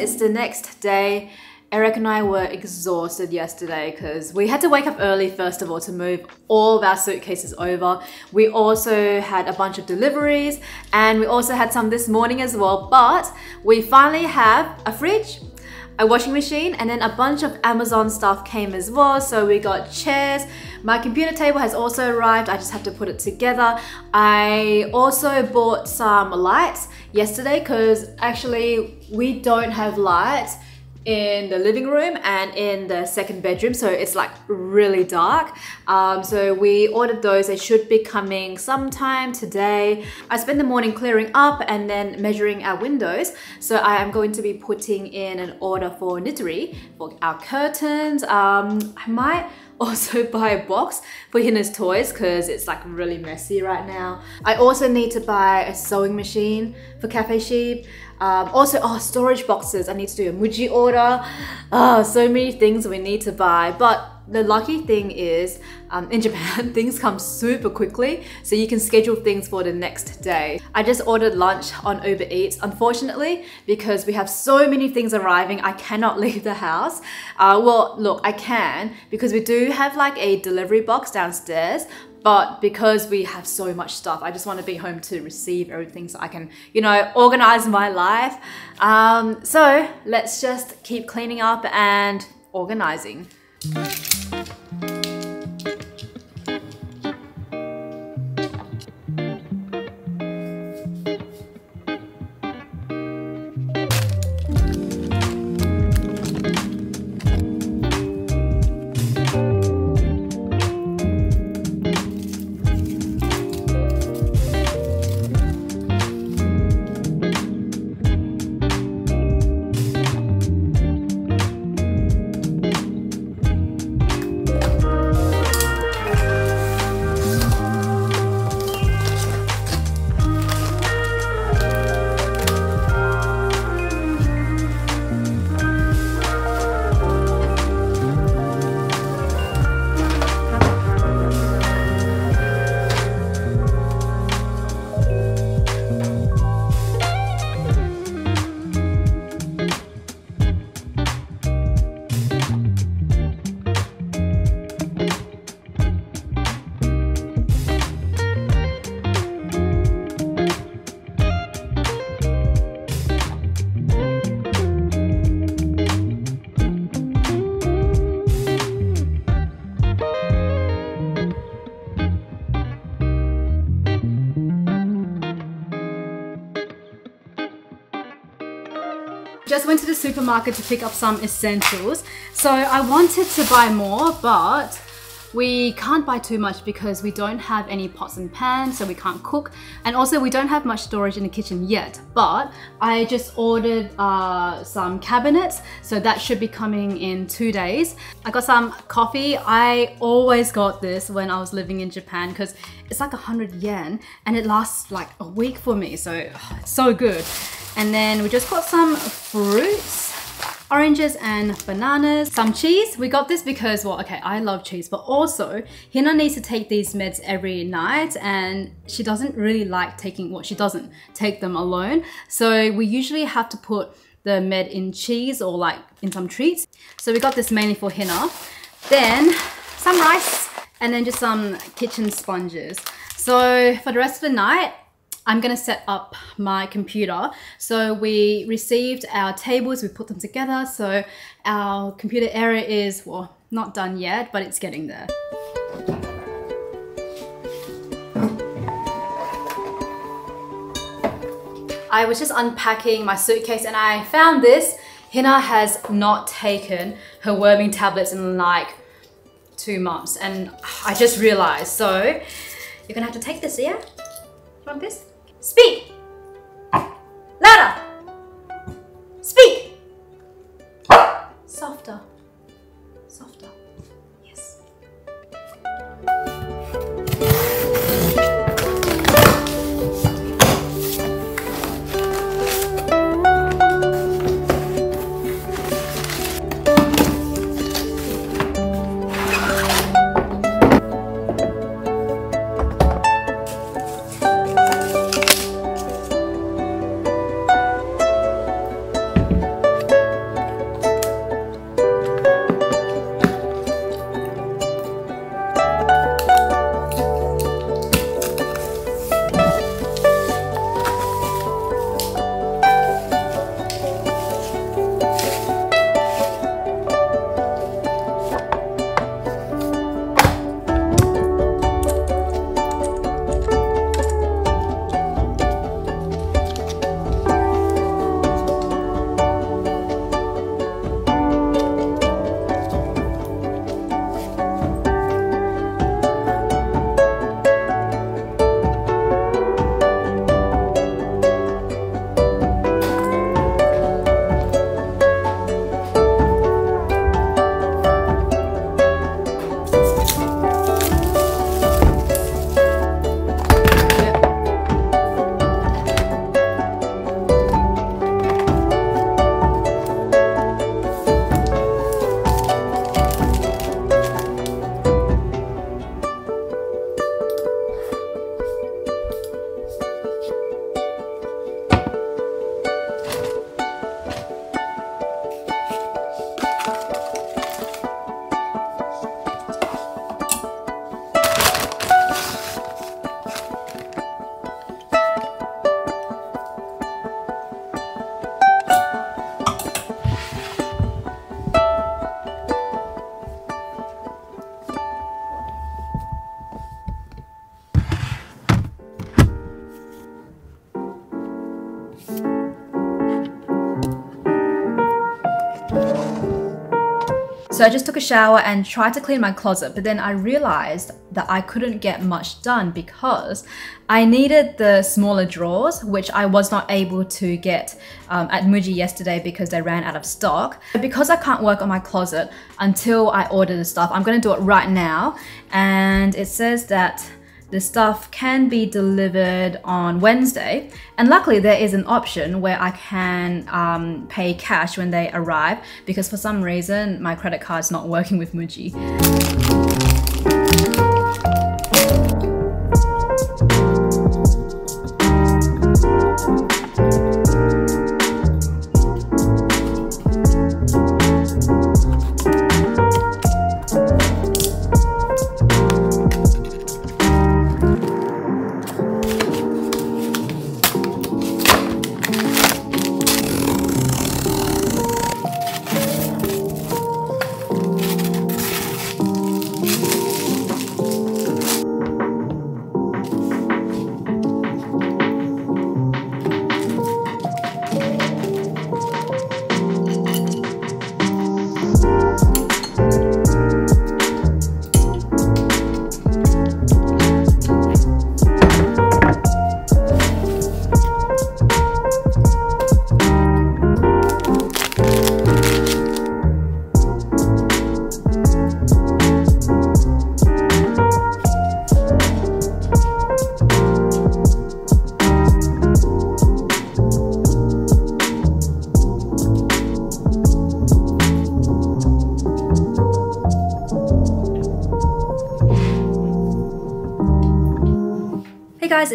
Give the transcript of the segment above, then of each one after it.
it's the next day. Eric and I were exhausted yesterday because we had to wake up early first of all to move all of our suitcases over. We also had a bunch of deliveries and we also had some this morning as well, but we finally have a fridge, a washing machine and then a bunch of Amazon stuff came as well. So we got chairs. My computer table has also arrived. I just have to put it together. I also bought some lights yesterday because actually we don't have lights in the living room and in the second bedroom so it's like really dark. Um, so we ordered those. They should be coming sometime today. I spent the morning clearing up and then measuring our windows. So I am going to be putting in an order for Nitori for our curtains. Um, I might also buy a box for Hina's toys because it's like really messy right now. I also need to buy a sewing machine for Cafe Sheep. Um, also, oh, storage boxes. I need to do a Muji order. Oh, so many things we need to buy. But the lucky thing is um, in Japan, things come super quickly, so you can schedule things for the next day. I just ordered lunch on Uber Eats, unfortunately, because we have so many things arriving, I cannot leave the house. Uh, well, look, I can, because we do have like a delivery box downstairs, but because we have so much stuff, I just want to be home to receive everything so I can, you know, organize my life. Um, so let's just keep cleaning up and organizing. Just went to the supermarket to pick up some essentials. So I wanted to buy more, but we can't buy too much because we don't have any pots and pans, so we can't cook. And also we don't have much storage in the kitchen yet, but I just ordered uh, some cabinets, so that should be coming in two days. I got some coffee. I always got this when I was living in Japan because it's like a hundred yen and it lasts like a week for me, so it's so good. And then we just got some fruits, oranges and bananas, some cheese. We got this because, well, okay, I love cheese, but also Hina needs to take these meds every night and she doesn't really like taking, well, she doesn't take them alone. So we usually have to put the med in cheese or like in some treats. So we got this mainly for Hina. Then some rice and then just some kitchen sponges. So for the rest of the night, I'm gonna set up my computer. So we received our tables, we put them together. So our computer area is, well, not done yet, but it's getting there. I was just unpacking my suitcase and I found this. Hina has not taken her worming tablets in like two months and I just realized. So you're gonna have to take this, yeah? You want this? Speak! So I just took a shower and tried to clean my closet, but then I realized that I couldn't get much done because I needed the smaller drawers, which I was not able to get um, at Muji yesterday because they ran out of stock. But because I can't work on my closet until I order the stuff, I'm gonna do it right now. And it says that the stuff can be delivered on Wednesday. And luckily, there is an option where I can um, pay cash when they arrive because for some reason, my credit card's not working with Muji.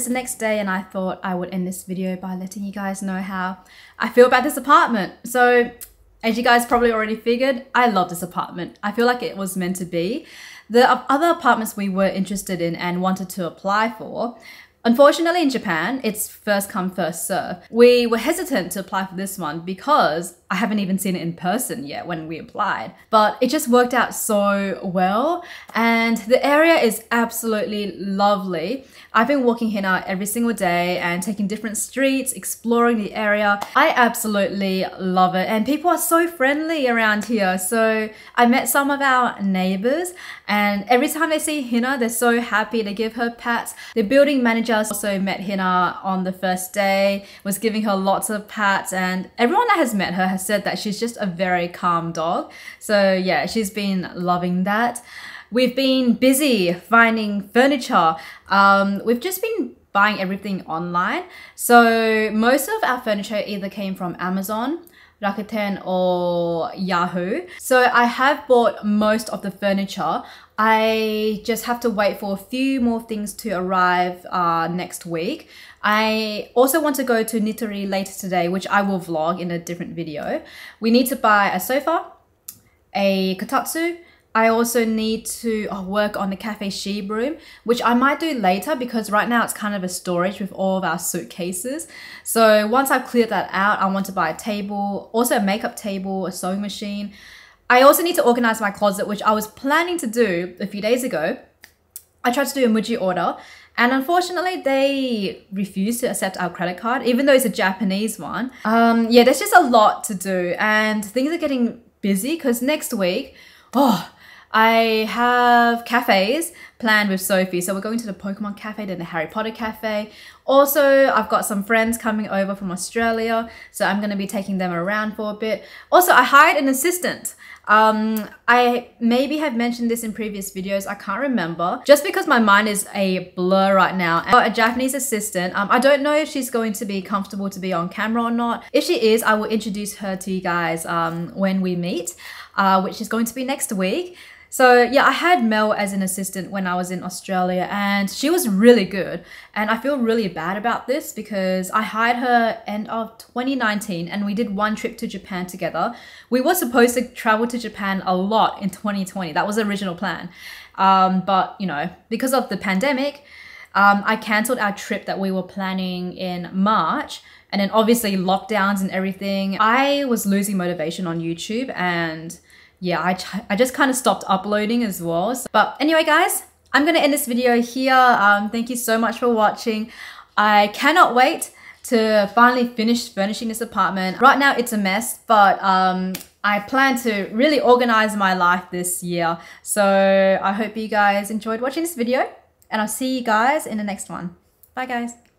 It's the next day and I thought I would end this video by letting you guys know how I feel about this apartment. So, as you guys probably already figured, I love this apartment. I feel like it was meant to be. The other apartments we were interested in and wanted to apply for Unfortunately, in Japan, it's first come, first serve. We were hesitant to apply for this one because I haven't even seen it in person yet when we applied. But it just worked out so well, and the area is absolutely lovely. I've been walking here now every single day and taking different streets, exploring the area. I absolutely love it, and people are so friendly around here. So I met some of our neighbors, and every time they see Hina, they're so happy to give her pats. The building manager also met Hina on the first day, was giving her lots of pats, and everyone that has met her has said that she's just a very calm dog. So yeah, she's been loving that. We've been busy finding furniture. Um, we've just been buying everything online. So most of our furniture either came from Amazon Rakuten or Yahoo. So I have bought most of the furniture. I just have to wait for a few more things to arrive uh, next week. I also want to go to Nitori later today, which I will vlog in a different video. We need to buy a sofa, a kotatsu, I also need to oh, work on the Cafe Sheep room, which I might do later because right now it's kind of a storage with all of our suitcases. So once I've cleared that out, I want to buy a table, also a makeup table, a sewing machine. I also need to organize my closet, which I was planning to do a few days ago. I tried to do a Muji order and unfortunately, they refused to accept our credit card, even though it's a Japanese one. Um, yeah, there's just a lot to do, and things are getting busy because next week, oh, I have cafes planned with Sophie. So we're going to the Pokemon Cafe, then the Harry Potter Cafe. Also, I've got some friends coming over from Australia, so I'm going to be taking them around for a bit. Also, I hired an assistant. Um, I maybe have mentioned this in previous videos, I can't remember. Just because my mind is a blur right now. a Japanese assistant, um, I don't know if she's going to be comfortable to be on camera or not. If she is, I will introduce her to you guys um, when we meet, uh, which is going to be next week. So yeah, I had Mel as an assistant when I was in Australia and she was really good. And I feel really bad about this because I hired her end of 2019 and we did one trip to Japan together. We were supposed to travel to Japan a lot in 2020. That was the original plan. Um, but you know, because of the pandemic, um, I cancelled our trip that we were planning in March and then obviously lockdowns and everything. I was losing motivation on YouTube and yeah, I, I just kind of stopped uploading as well. So, but anyway, guys, I'm going to end this video here. Um, thank you so much for watching. I cannot wait to finally finish furnishing this apartment. Right now it's a mess, but um, I plan to really organize my life this year. So I hope you guys enjoyed watching this video and I'll see you guys in the next one. Bye guys.